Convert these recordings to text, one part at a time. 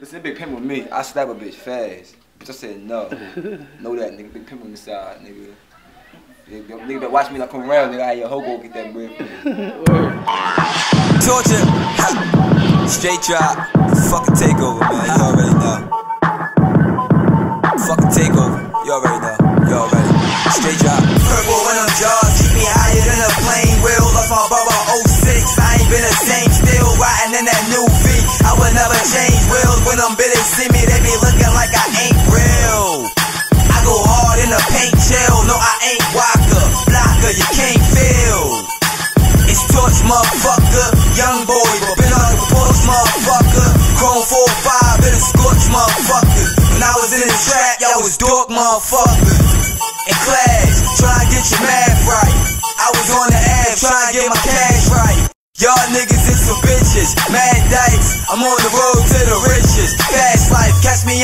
Listen, big pimp with me. I slap a bitch fast. Bitch, I said no. know that, nigga. Big pimp on the side, nigga. Nigga, nigga better watch me like come around, nigga. I your hoe get that bread. Torture. Straight drop. Fucking takeover, man. Already like I ain't real. I go hard in a paint chill. No, I ain't Walker. Blocker, you can't feel. It's torch, motherfucker. Young boy, been on the porch, motherfucker. Chrome 4-5, been a scorch, motherfucker. When I was in the trap, y'all was dork, motherfucker. In class, try to get your math right. I was on the app, trying to get my cash right. Y'all niggas is some bitches, mad dice. I'm on the road to the riches. Fast life,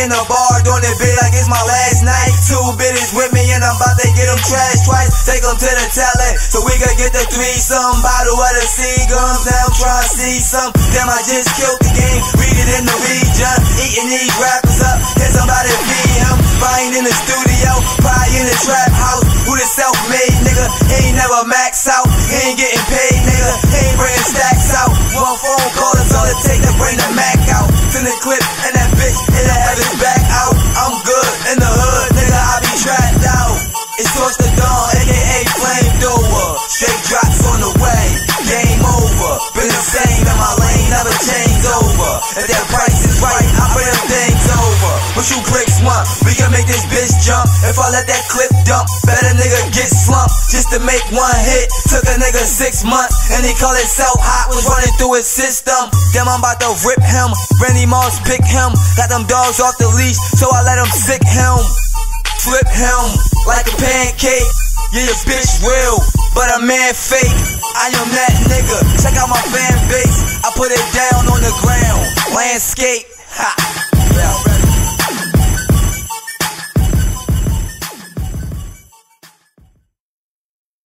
in the bar, doing it big like it's my last night. Two bitches with me, and I'm about to get them trash twice. Take them to the telly, so we can get the threesome. Bottle of the Seagrams, now I'm trying to see some. Damn, I just killed the game, read it in the region. Eating these rappers up, can somebody feed him? Buying in the studio, probably in the trap house. Who the self-made nigga? He ain't never max out, Straight drops on the way, game over. Been the same in my lane, never change over. If that price is right, I bring them things over. What you bricks want? We can make this bitch jump. If I let that clip dump, better nigga get slumped. Just to make one hit, took a nigga six months, and he call himself hot, was running through his system. Damn, I'm about to rip him. Randy Moss pick him. Got them dogs off the leash, so I let him sick him. Flip him like a pancake. Yeah, your bitch real, but a man fake. I am that nigga. Check out my fan base. I put it down on the ground. Landscape. Ha.